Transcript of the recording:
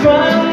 smile